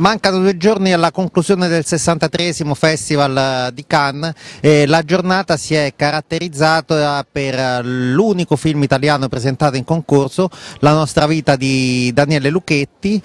Mancano due giorni alla conclusione del 63 Festival di Cannes e la giornata si è caratterizzata per l'unico film italiano presentato in concorso, La nostra vita di Daniele Lucchetti,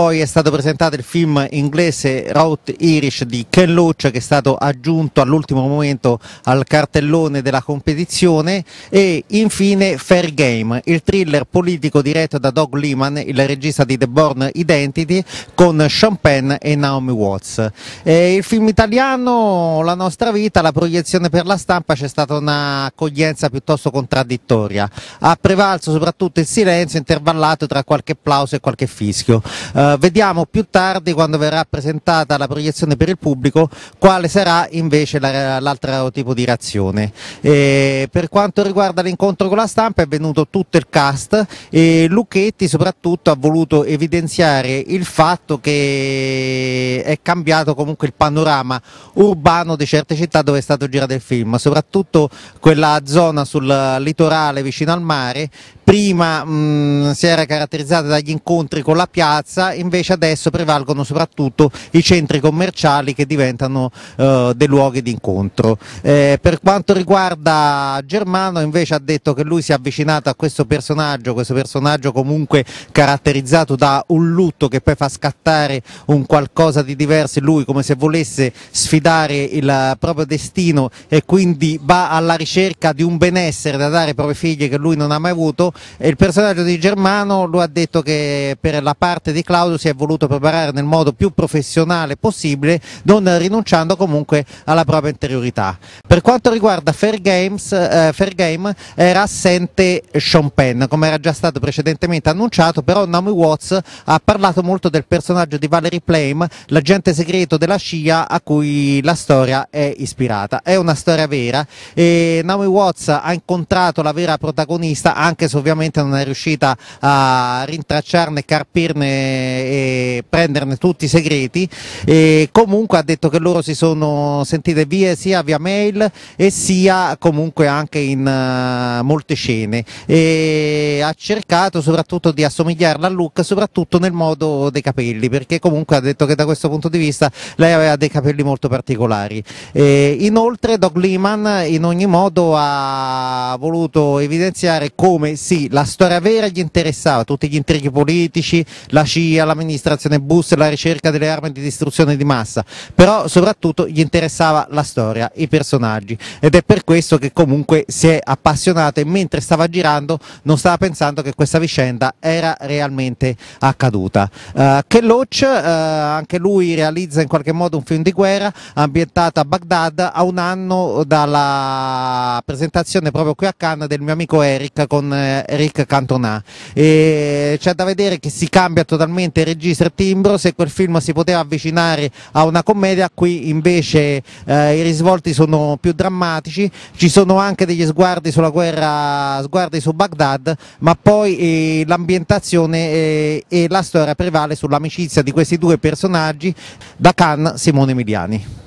poi è stato presentato il film inglese Route Irish di Ken Loach che è stato aggiunto all'ultimo momento al cartellone della competizione e infine Fair Game, il thriller politico diretto da Doug Liman, il regista di The Born Identity con Sean Penn e Naomi Watts. E il film italiano, La nostra vita, la proiezione per la stampa c'è stata un'accoglienza piuttosto contraddittoria. Ha prevalso soprattutto il silenzio intervallato tra qualche applauso e qualche fischio. Uh, vediamo più tardi, quando verrà presentata la proiezione per il pubblico, quale sarà invece l'altro tipo di reazione. E per quanto riguarda l'incontro con la stampa è venuto tutto il cast e Lucchetti soprattutto ha voluto evidenziare il fatto che è cambiato comunque il panorama urbano di certe città dove è stato girato il film, soprattutto quella zona sul litorale vicino al mare prima mh, si era caratterizzata dagli incontri con la piazza, invece adesso prevalgono soprattutto i centri commerciali che diventano uh, dei luoghi di incontro. Eh, per quanto riguarda Germano invece ha detto che lui si è avvicinato a questo personaggio, questo personaggio comunque caratterizzato da un lutto che poi fa scattare un qualcosa di diverso in lui, come se volesse sfidare il proprio destino e quindi va alla ricerca di un benessere da dare ai propri figli che lui non ha mai avuto il personaggio di Germano lo ha detto che per la parte di Claudio si è voluto preparare nel modo più professionale possibile, non rinunciando comunque alla propria interiorità. Per quanto riguarda Fair, Games, eh, Fair Game era assente Sean Penn, come era già stato precedentemente annunciato, però Naomi Watts ha parlato molto del personaggio di Valerie Plame, l'agente segreto della scia a cui la storia è ispirata. È una storia vera e Naomi Watts ha incontrato la vera protagonista anche se ovviamente ovviamente non è riuscita a rintracciarne, carpirne e prenderne tutti i segreti. E comunque ha detto che loro si sono sentite via sia via mail e sia comunque anche in uh, molte scene. E ha cercato soprattutto di assomigliarla a Luke soprattutto nel modo dei capelli perché comunque ha detto che da questo punto di vista lei aveva dei capelli molto particolari. E inoltre Doug Liman in ogni modo ha voluto evidenziare come sì la storia vera gli interessava, tutti gli intrighi politici, la CIA, l'amministrazione Bush, la ricerca delle armi di distruzione di massa, però soprattutto gli interessava la storia, i personaggi ed è per questo che comunque si è appassionato e mentre stava girando non stava pensando che questa vicenda era realmente accaduta. Uh, Ken Loach, uh, anche lui realizza in qualche modo un film di guerra ambientato a Baghdad a un anno dalla presentazione proprio qui a Cannes del mio amico Eric con eh, Eric Cantona. E c'è da vedere che si cambia totalmente il registro e timbro, se quel film si poteva avvicinare a una commedia, qui invece eh, i risvolti sono più drammatici, ci sono anche degli sguardi sulla guerra, sguardi su Baghdad, ma poi eh, l'ambientazione eh, e la storia prevale sull'amicizia di questi due personaggi da Cannes Simone Emiliani.